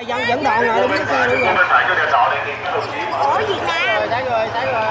Dân dẫn đoàn rồi, đúng cái xe đúng rồi. Ở Việt Nam. Rồi, sáng rồi, sáng rồi,